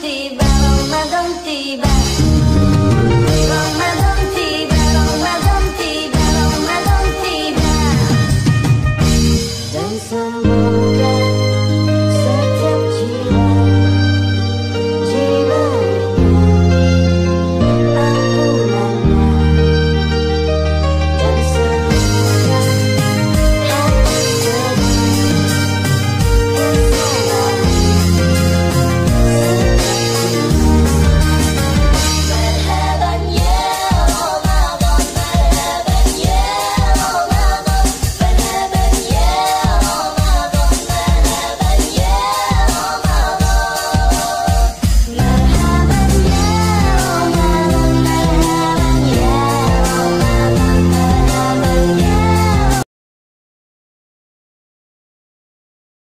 tiba, madam tiba